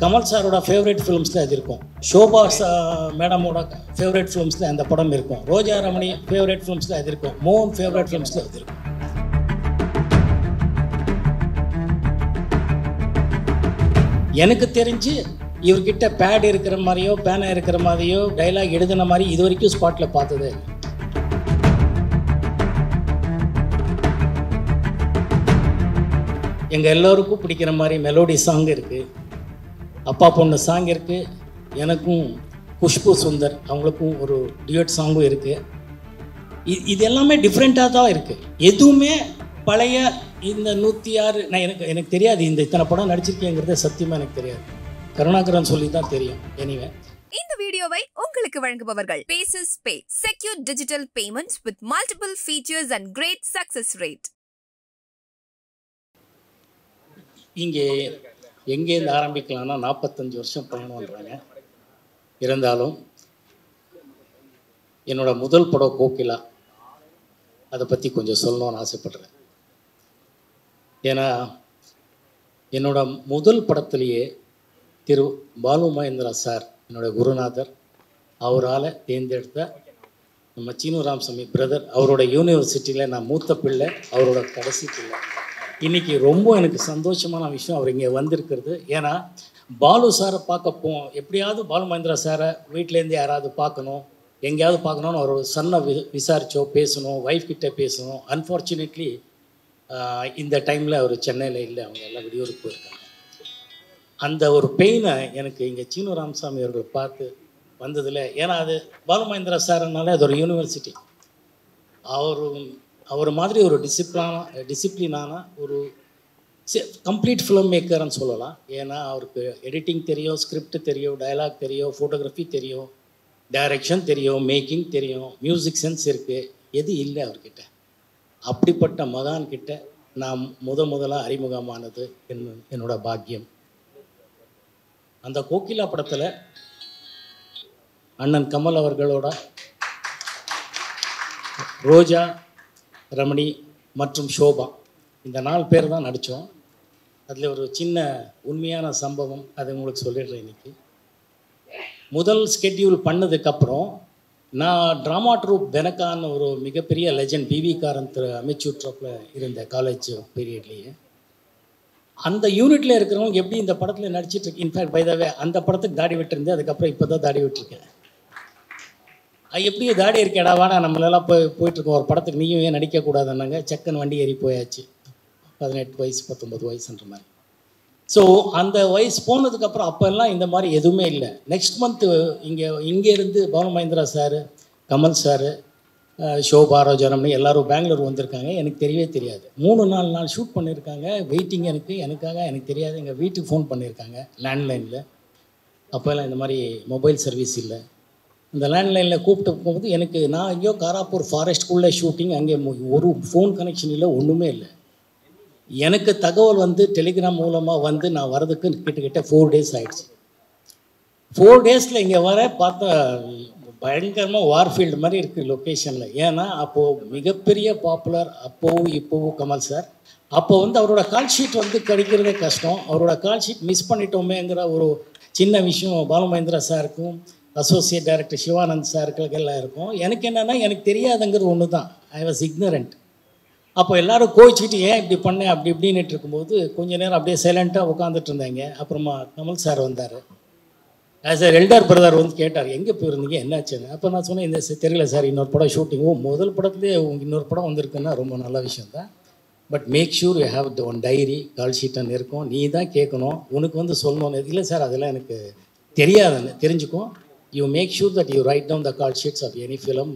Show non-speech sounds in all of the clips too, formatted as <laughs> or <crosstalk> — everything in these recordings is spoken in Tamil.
கமல் சாரோட ஃபேவரட் ஃபிலிம்ஸில் அது இருக்கும். ஷோபா மேடமோட ஃபேவரட் ஃபிலிம்ஸில் அந்த படம் இருக்கும். ரோஜா ரமணி ஃபேவரட் ஃபிலிம்ஸில் அது இருக்கும். மோகன் ஃபேவரட் ஃபிலிம்ஸில் அது இருக்கும். எனக்கு தெரிஞ்சு இவர்கிட்ட பேட் இருக்கிற மாதிரியோ பேனா இருக்கிற மாதிரியோ டைலாக் எழுதின மாதிரி இது வரைக்கும் ஸ்பாட்டில் பார்த்ததே எங்கள் எல்லோருக்கும் பிடிக்கிற மாதிரி மெலோடி சாங் இருக்குது அப்பா பொண்ணு சாங் இருக்குது எனக்கும் குஷ்பு சுந்தர் அவங்களுக்கும் ஒரு டியூட் சாங்கும் இருக்குது இது எல்லாமே டிஃப்ரெண்ட்டாக தான் இருக்குது எதுவுமே பழைய இந்த நூற்றி ஆறு நான் எனக்கு எனக்கு தெரியாது. இந்த இத்தனை படம் நடிச்சிருக்கேங்கிறது சத்தியமாக எனக்கு தெரியாது. கருணாகரன் சொல்லி தான் தெரியும். எனிவே இந்த வீடியோவை உங்களுக்கு வழங்குபவர்கள் paces pay secure digital payment with multiple features and great success rate இங்கே எங்கேருந்து ஆரம்பிக்கலாம்னா நாற்பத்தஞ்சு வருஷம் பயணம்ன்றாங்க இருந்தாலும் என்னோடய முதல் படம் கோகிலா. அதை பற்றி கொஞ்சம் சொல்லணும்னு ஆசைப்படுறேன். ஏன்னா என்னோட முதல் படத்திலேயே திரு பாலு மகேந்திரா சார் என்னோட குருநாதர் அவரால் தேர்ந்தெடுத்த நம்ம சீனு ராம்சாமி பிரதர் அவரோட யூனிவர்சிட்டியில் நான் மூத்த பிள்ளை அவரோட கடைசி பிள்ளை. இன்னைக்கு ரொம்ப எனக்கு சந்தோஷமான விஷயம் அவர் இங்கே வந்திருக்கிறது. ஏன்னா பாலு சாரை பார்க்க போ எப்படியாவது பாலு மகேந்திரா சாரை வீட்டிலேருந்து யாராவது பார்க்கணும் எங்கேயாவது பார்க்கணும்னு அவர் சன்னை வி விசாரித்தோ பேசணும் ஒய்ஃப் கிட்ட பேசணும். அன்ஃபார்ச்சுனேட்லி இந்த டைமில் அவர் சென்னையில் இல்லை. அவங்க எல்லாம் வெளியூருக்கு போயிருக்காங்க. அந்த ஒரு பெயினை எனக்கு இங்கே சீனு ராமசாமி அவர்கள் பார்த்து வந்ததில் ஏன்னா அது பாலு மகேந்திரா சார்னாலே அது ஒரு யூனிவர்சிட்டி அவரும் அவர் மாதிரி ஒரு டிசிப்ளான டிசிப்ளினான ஒரு கம்ப்ளீட் ஃபிலிம் மேக்கர்னு சொல்லலாம். ஏன்னா அவருக்கு எடிட்டிங் தெரியும் ஸ்கிரிப்ட் தெரியும் டயலாக் தெரியும் ஃபோட்டோகிராஃபி தெரியும் டைரக்ஷன் தெரியும் மேக்கிங் தெரியும் மியூசிக் சென்ஸ் இருக்குது எது இல்லை அவர்கிட்ட. அப்படிப்பட்ட மகான் கிட்ட நான் முத முதலாக அறிமுகமானது என் என்னோட பாக்கியம். அந்த கோகிலா படத்தில் அண்ணன் கமல் அவர்களோட ரோஜா ரமணி மற்றும் ஷோபா. இந்த நாலு பேர் தான் நடித்தோம். அதில் ஒரு சின்ன உண்மையான சம்பவம் அதை உங்களுக்கு சொல்லிடுறேன் இன்றைக்கி முதல் ஸ்கெட்யூல் பண்ணதுக்கப்புறம் நான் ட்ராமா ட்ரூப் பெனக்கான்னு ஒரு மிகப்பெரிய லெஜண்ட் பிவி காரன் திரு அமைச்சூர் ட்ரூப்பில் இருந்த காலேஜ் பீரியட்லேயே அந்த யூனிட்டில் இருக்கிறவங்க எப்படி இந்த படத்தில் நடிச்சிட்டு இருக்கு இன்ஃபேக்ட் பைதாவே அந்த படத்துக்கு தாடி விட்டுருந்தேன். அதுக்கப்புறம் இப்போ தான் தாடி விட்டுருக்கேன். எப்படி தாடி இருக்கேடா வாடா நம்மளெல்லாம் போய் போயிட்டுருக்கோம். ஒரு படத்துக்கு நீயும் ஏன் நடிக்கக்கூடாதுன்னாங்க. செக்கன் வண்டி ஏறி போயாச்சு. பதினெட்டு வயசு பத்தொம்பது வயசுன்ற மாதிரி. ஸோ அந்த வயசு போனதுக்கப்புறம் அப்போல்லாம் இந்த மாதிரி எதுவுமே இல்லை. நெக்ஸ்ட் மந்த்து இங்கே இங்கேருந்து பவன் மகேந்திரா சார் கமல் சார் ஷோபா ரோஜரம்னு எல்லாரும் பெங்களூர் வந்திருக்காங்க. எனக்கு தெரியவே தெரியாது. மூணு நாலு நாள் ஷூட் பண்ணியிருக்காங்க வெயிட்டிங் எனக்கு எனக்காக எனக்கு தெரியாது. எங்கள் வீட்டுக்கு ஃபோன் பண்ணியிருக்காங்க லேண்ட்லைனில் அப்போல்லாம் இந்த மாதிரி மொபைல் சர்வீஸ் இல்லை. இந்த லேண்ட்லைனில் கூப்பிட்டு போகும்போது எனக்கு நான் எங்கேயோ காராப்பூர் ஃபாரஸ்ட்குள்ளே ஷூட்டிங் அங்கே ஒரு ஃபோன் கனெக்ஷன் இல்லை ஒன்றுமே இல்லை. எனக்கு தகவல் வந்து டெலிகிராம் மூலமாக வந்து நான் வரதுக்கு கிட்டத்தட்ட ஃபோர் டேஸ் ஆகிடுச்சு ஃபோர் டேஸில் இங்கே வர பார்த்தா பயங்கரமாக வார்ஃபீல்டு மாதிரி இருக்குது லொக்கேஷனில் ஏன்னா அப்போது மிகப்பெரிய பாப்புலர் அப்போவும் இப்போவும் கமல் சார் அப்போ வந்து அவரோட கால் ஷீட் வந்து கிடைக்கிறதே கஷ்டம். அவரோட கால் ஷீட் மிஸ் பண்ணிட்டோமேங்கிற ஒரு சின்ன விஷயம் பாலமகேந்திரா சாருக்கும் அசோசியேட் டைரக்டர் சிவானந்த் சார்களுக்கு எல்லாம் இருக்கும். எனக்கு என்னென்னா எனக்கு தெரியாதுங்கிறது ஒன்று தான் ஐ வாஸ் இக்னரண்ட் அப்போ எல்லாரும் கோச்சிக்கிட்டு ஏன் இப்படி பண்ணேன் அப்படி இப்படின்னுட்டு இருக்கும்போது கொஞ்ச நேரம் அப்படியே சைலண்ட்டாக உட்காந்துட்டு இருந்தாங்க. அப்புறமா கமல் சார் வந்தார். ஆஸ் அ எல்டர் பிரதர் வந்து கேட்டார் எங்கே போயிருந்தீங்க? என்னாச்சுன்னு? அப்போ நான் சொன்னேன் இந்த தெரியல சார் இன்னொரு படம் ஷூட்டிங் ஓ முதல் படத்துலேயே உங்களுக்கு இன்னொரு படம் வந்திருக்குன்னா ரொம்ப நல்ல விஷயம் தான் but make sure you have the one diary call ஷீட்டன் இருக்கும். நீ தான் கேட்கணும். உனக்கு வந்து சொல்லணும்னு இல்லை சார் அதெல்லாம் எனக்கு தெரியாதுன்னு தெரிஞ்சுக்கும். You make sure that you write down the call sheets of any film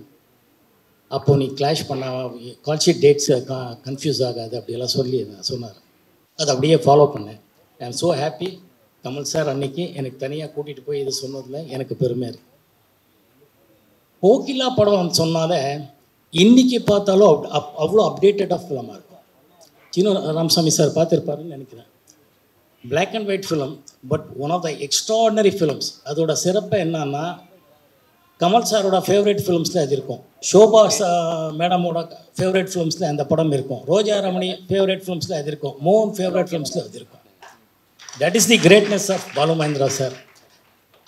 அப்போ நீ கிளாஷ் பண்ண கால் ஷீட் டேட்ஸ் கன்ஃபியூஸ் ஆகாது அப்படியெல்லாம் சொல்லி சொன்னார். அதை அப்படியே ஃபாலோ பண்ணேன். ஐ am so happy Kamal sir அன்னைக்கு எனக்கு தனியாக கூட்டிகிட்டு போய் இது சொன்னதில் எனக்கு பெருமை இருக்கு. கோகிலா படம் சொன்னாலே இன்னைக்கு பார்த்தாலும் அப் அப் அவ்வளோ அப்டேட்டடாக ஃபிலமாக இருக்கும். சின்ன ராமசாமி சார் பார்த்துருப்பாருன்னு நினைக்கிறேன். Black and white film but one of the extraordinary films அதோட சிறப்பு என்னன்னா கமல் சாரோட ஃபேவரட் ஃபிலிம்ஸில் அது இருக்கும். ஷோபா சா மேடமோட ஃபேவரட் ஃபிலிம்ஸில் அந்த படம் இருக்கும். ரோஜா ரமணி ஃபேவரட் ஃபிலிம்ஸில் அது இருக்கும். மோகன் ஃபேவரட் ஃபிலிம்ஸில் அது இருக்கும். That is the greatness of Balu Mahendra sir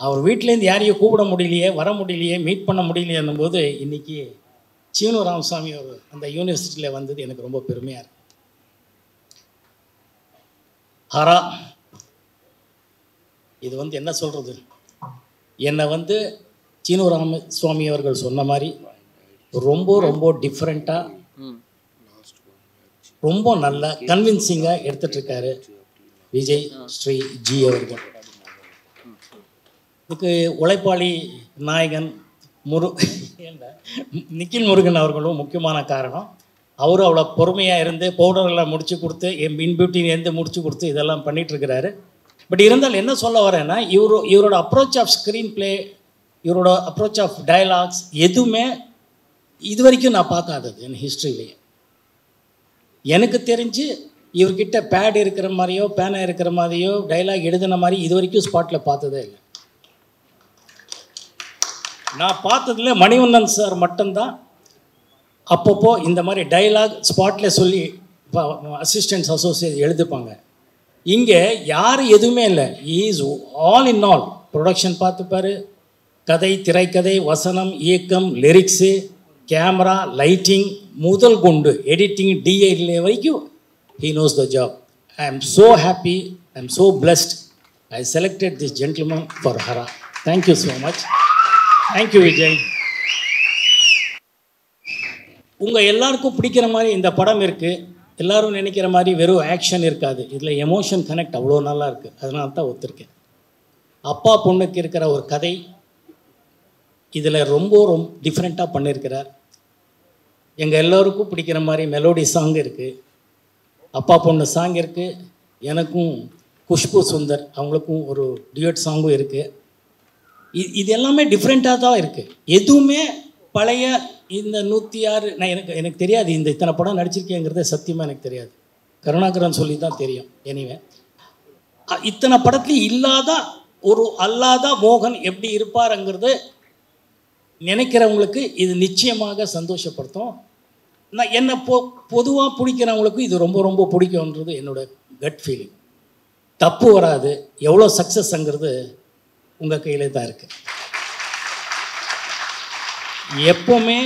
அவர் வீட்டிலேருந்து யாரையும் கூப்பிட முடியலையே வர முடியலையே மீட் பண்ண முடியலையே போது இன்னைக்கு சீனு ராமசாமி அவர் அந்த யூனிவர்சிட்டியில் வந்தது எனக்கு ரொம்ப பெருமையாக இருக்கு. ஹரா. இது வந்து என்ன சொல்கிறது என்னை வந்து சீனு ராமசுவாமி அவர்கள் சொன்ன மாதிரி ரொம்ப ரொம்ப டிஃப்ரெண்ட்டாக ரொம்ப நல்லா கன்வின்சிங்காக எடுத்துட்ருக்காரு விஜய் ஸ்ரீ ஜி அவர்கள். இதுக்கு உழைப்பாளி நாயகன் முரு <laughs> நிக்கில் முருகன் அவர்களும் முக்கியமான காரணம். அவரும் அவ்வளோ பொறுமையாக இருந்து பவுடர்களை முடிச்சு கொடுத்து என் மின் பியூட்டிலேருந்து முடிச்சு கொடுத்து இதெல்லாம் பண்ணிகிட்ருக்கிறாரு பட் இருந்தாலும் என்ன சொல்ல வரேன்னா இவரு இவரோட அப்ரோச் ஆஃப் ஸ்க்ரீன் ப்ளே இவரோட அப்ரோச் ஆஃப் டயலாக்ஸ் எதுவுமே இது வரைக்கும் நான் பார்க்காதது என் ஹிஸ்ட்ரியிலேயே எனக்கு தெரிஞ்சு இவர்கிட்ட பேட் இருக்கிற மாதிரியோ பேனா இருக்கிற மாதிரியோ டைலாக் எழுதின மாதிரி இது வரைக்கும் ஸ்பாட்டில் பார்த்ததே இல்லை. நான் பார்த்ததுல மணிவண்ணன் சார் மட்டும்தான் அப்பப்போ இந்த மாதிரி டைலாக் ஸ்பாட்டில் சொல்லி அசிஸ்டன்ட்ஸ் அசோசியேட் எழுதுப்பாங்க. இங்கே யார் எதுவுமே இல்லை. Is all in all production பார்த்துப்பாரு. கதை திரைக்கதை வசனம் இயக்கம் லிரிக்ஸு கேமரா லைட்டிங் முதல் கொண்டு எடிட்டிங் டிஐடிலே வரைக்கும் he knows the job I am so happy I am so blessed I selected this gentleman for Hara thank you so much thank you Vijay உங்கள் எல்லாருக்கும் பிடிக்கிற மாதிரி இந்த படம் இருக்குது எல்லாரும் நினைக்கிற மாதிரி வெறும் ஆக்ஷன் இருக்காது. இதில் எமோஷன் கனெக்ட் அவ்வளோ நல்லா இருக்குது அதனால தான் ஒத்துருக்கேன். அப்பா பொண்ணுக்கு இருக்கிற ஒரு கதை இதில் ரொம்ப ரொம்ப டிஃப்ரெண்ட்டாக பண்ணியிருக்கிறார் எங்கள் எல்லோருக்கும் பிடிக்கிற மாதிரி மெலோடி சாங் இருக்குது அப்பா பொண்ணு சாங் இருக்குது எனக்கும் குஷ்பு சுந்தர் அவங்களுக்கும் ஒரு டியூட் சாங்கும் இருக்குது இது இது எல்லாமே டிஃப்ரெண்ட்டாக தான் இருக்குது எதுவுமே பழைய இந்த நூற்றி ஆறு நான் எனக்கு எனக்கு தெரியாது இந்த இத்தனை படம் நடிச்சிருக்கேங்கிறத சத்தியமாக எனக்கு தெரியாது. கருணாகரன் சொல்லி தான் தெரியும் எனிவே இத்தனை படத்துலையும் இல்லாத ஒரு அல்லாத மோகன் எப்படி இருப்பாருங்கிறது நினைக்கிறவங்களுக்கு இது நிச்சயமாக சந்தோஷப்படுத்தும். நான் என்னை பொ பொதுவாக பிடிக்கிறவங்களுக்கும் இது ரொம்ப ரொம்ப பிடிக்கும்ன்றது என்னோட கட் ஃபீலிங் தப்பு வராது எவ்வளோ சக்ஸஸ்ங்கிறது உங்கள் கையிலே தான் இருக்குது எப்போவுமே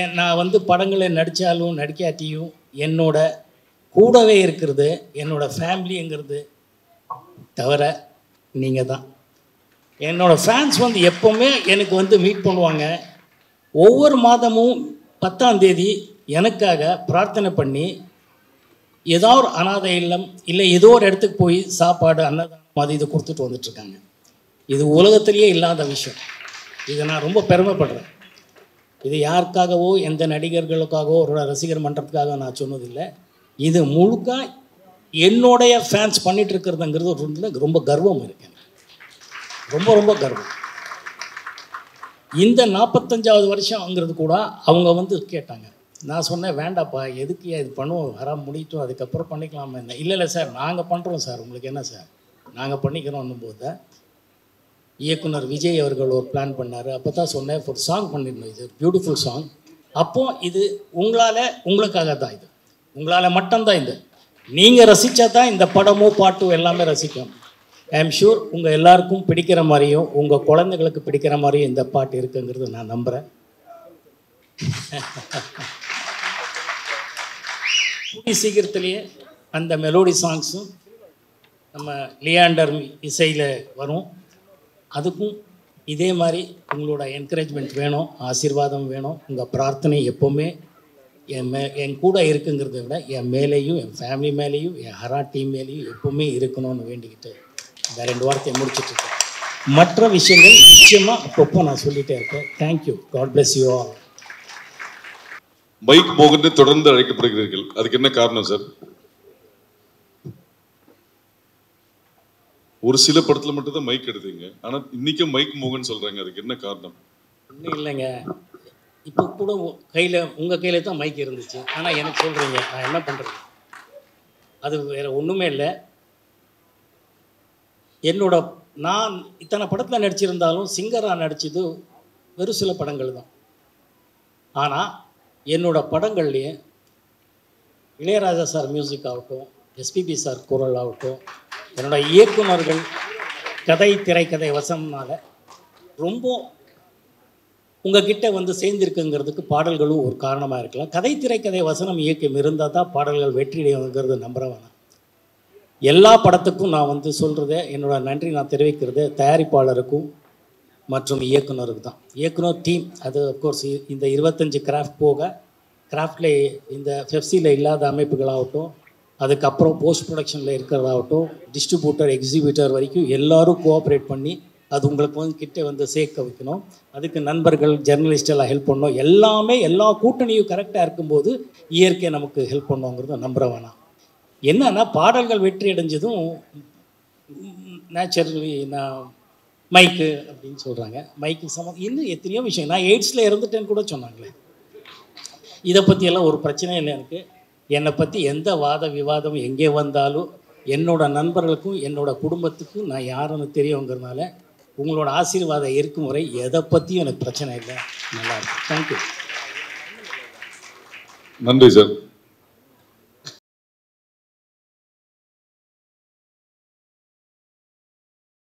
என் நான் வந்து படங்களை நடித்தாலும் நடிக்காட்டியும் என்னோட கூடவே இருக்கிறது என்னோட ஃபேமிலிங்கிறது தவிர நீங்கள் தான். என்னோடய ஃபேன்ஸ் வந்து எப்போவுமே எனக்கு வந்து மீட் பண்ணுவாங்க. ஒவ்வொரு மாதமும் பத்தாம் தேதி எனக்காக பிரார்த்தனை பண்ணி ஏதோ ஒரு அனாதை இல்லம் இல்லை ஏதோ ஒரு இடத்துக்கு போய் சாப்பாடு அன்னதானம் அது இது கொடுத்துட்டு வந்துட்டுருக்காங்க இது உலகத்திலேயே இல்லாத விஷயம். இதை நான் ரொம்ப பெருமைப்படுறேன். இது யாருக்காகவோ எந்த நடிகர்களுக்காகவோ ஒரு ரசிகர் மன்றத்துக்காக நான் சொன்னதில்லை. இது முழுக்க என்னுடைய ஃபேன்ஸ் பண்ணிட்டு இருக்கிறதுங்கிறது ஒரு ரொம்ப கர்வம் இருக்கு ரொம்ப ரொம்ப கர்வம். இந்த நாற்பத்தஞ்சாவது வருஷங்கிறது கூட அவங்க வந்து கேட்டாங்க. நான் சொன்னேன் வேண்டாப்பா எதுக்கு இது பண்ணுவோம்? வர முடியட்டும் அதுக்கப்புறம் பண்ணிக்கலாமா. என்ன இல்லை இல்லை சார் நாங்கள் பண்ணுறோம் சார். உங்களுக்கு என்ன சார்? நாங்கள் பண்ணிக்கிறோம் போது இயக்குனர் விஜய் அவர்கள் ஒரு பிளான் பண்ணார். அப்போ தான் சொன்னேன் ஒரு சாங் பண்ணியிருந்தோம் இது. பியூட்டிஃபுல் சாங் அப்போது இது உங்களால் உங்களுக்காக தான் இது. உங்களால் மட்டும்தான் இது. நீங்கள் ரசித்தா தான் இந்த படமோ பாட்டும் எல்லாமே ரசிக்கும். ஐ எம் ஷூர் உங்கள் எல்லாருக்கும் பிடிக்கிற மாதிரியும் உங்கள் குழந்தைகளுக்கு பிடிக்கிற மாதிரியும் இந்த பாட்டு இருக்குங்கிறது நான் நம்புகிறேன் கூடிய சீக்கிரத்திலேயே அந்த மெலோடி சாங்ஸும் நம்ம லியாண்டர் இசையில் வரும். அதுக்கும் இதே மாதிரி உங்களோட என்கரேஜ்மெண்ட் வேணும் ஆசீர்வாதம் வேணும். உங்கள் பிரார்த்தனை எப்போவுமே என் மே என் கூட இருக்குங்கிறத விட என் மேலேயும் என் ஃபேமிலி மேலேயும் என் ஹரா டீம் மேலேயும் எப்போவுமே இருக்கணும்னு வேண்டிக்கிட்டு இந்த ரெண்டு வார்த்தையை முடிச்சிட்ருக்கேன் மற்ற விஷயங்கள் நிச்சயமாக அப்பப்போ நான் சொல்லிகிட்டே இருக்கேன் thank you god bless you all Mike மோகன் தொடர்ந்து அழைக்கப்படுகிறீர்கள். அதுக்கு என்ன காரணம் சார் ஒரு சில படத்துல மட்டும் தான் மைக் எடுத்தீங்க. ஆனா இன்னைக்கும் மைக் மோகன் சொல்றாங்க. அதுக்கு என்ன காரணம்? ஒன்றும் இல்லைங்க. இப்போ கூட கையில் உங்கள் கையில் தான் மைக் இருந்துச்சு. ஆனால் எனக்கு சொல்கிறீங்க நான் என்ன பண்ணுறது அது வேறு ஒன்றுமே இல்லை. என்னோட நான் இத்தனை படத்தில் நடிச்சிருந்தாலும் சிங்கராக நடிச்சது வெறும் சில படங்கள் தான். ஆனால் என்னோட படங்கள்லேயே இளையராஜா சார் மியூசிக் ஆகட்டும் எஸ்பிபி சார் குரல் ஆகட்டும் என்னோட இயக்குனர்கள் கதை திரைக்கதை வசனம்னால ரொம்ப உங்ககிட்ட வந்து சேர்ந்திருக்குங்கிறதுக்கு பாடல்களும் ஒரு காரணமாக இருக்கலாம். கதை திரைக்கதை வசனம் இயக்கம் இருந்தால் தான் பாடல்கள் வெற்றியடையுங்கிறது நம்புற எல்லா படத்துக்கும் நான் வந்து சொல்கிறத என்னோட நன்றி நான் தெரிவிக்கிறது தயாரிப்பாளருக்கும் மற்றும் இயக்குனருக்கு தான். இயக்குனர் டீம் அது அஃப்கோர்ஸ் இந்த இருபத்தஞ்சி கிராஃப்ட் போக கிராஃப்டில் இந்த ஃபெஃப்சியில் இல்லாத அமைப்புகளாகட்டும் அதுக்கப்புறம் போஸ்ட் ப்ரொடக்ஷனில் இருக்கிறதாகட்டும் டிஸ்ட்ரிபியூட்டர் எக்ஸிபியூட்டர் வரைக்கும் எல்லோரும் கோஆப்ரேட் பண்ணி அது உங்களுக்கு வந்து கிட்டே வந்து சேர்க்க வைக்கணும். அதுக்கு நண்பர்கள் ஜெர்னலிஸ்ட் எல்லாம் ஹெல்ப் பண்ணணும். எல்லாமே எல்லா கூட்டணியும் கரெக்டாக இருக்கும்போது இயற்கை நமக்கு ஹெல்ப் பண்ணுங்கிறத நம்புற வேணாம் என்னன்னா பாடல்கள் வெற்றி அடைஞ்சதும் நேச்சுரலி நான் மைக்கு அப்படின்னு சொல்கிறாங்க மைக்கு சம இன்னும் எத்தனையோ விஷயம். நான் எய்ட்ஸில் இருந்துட்டேன்னு கூட சொன்னாங்களே. இதை பற்றியெல்லாம் ஒரு பிரச்சனையும் இல்லை எனக்கு. என்னை பற்றி எந்த வாத விவாதம் எங்கே வந்தாலும் என்னோட நண்பர்களுக்கும் என்னோட குடும்பத்துக்கும் நான் யாருன்னு தெரியுங்கிறதுனால உங்களோட ஆசீர்வாதம் இருக்கும் முறை எதை பற்றியும் எனக்கு பிரச்சனை இல்லை. நல்லா இருக்கும் தேங்க்யூ நன்றி சார்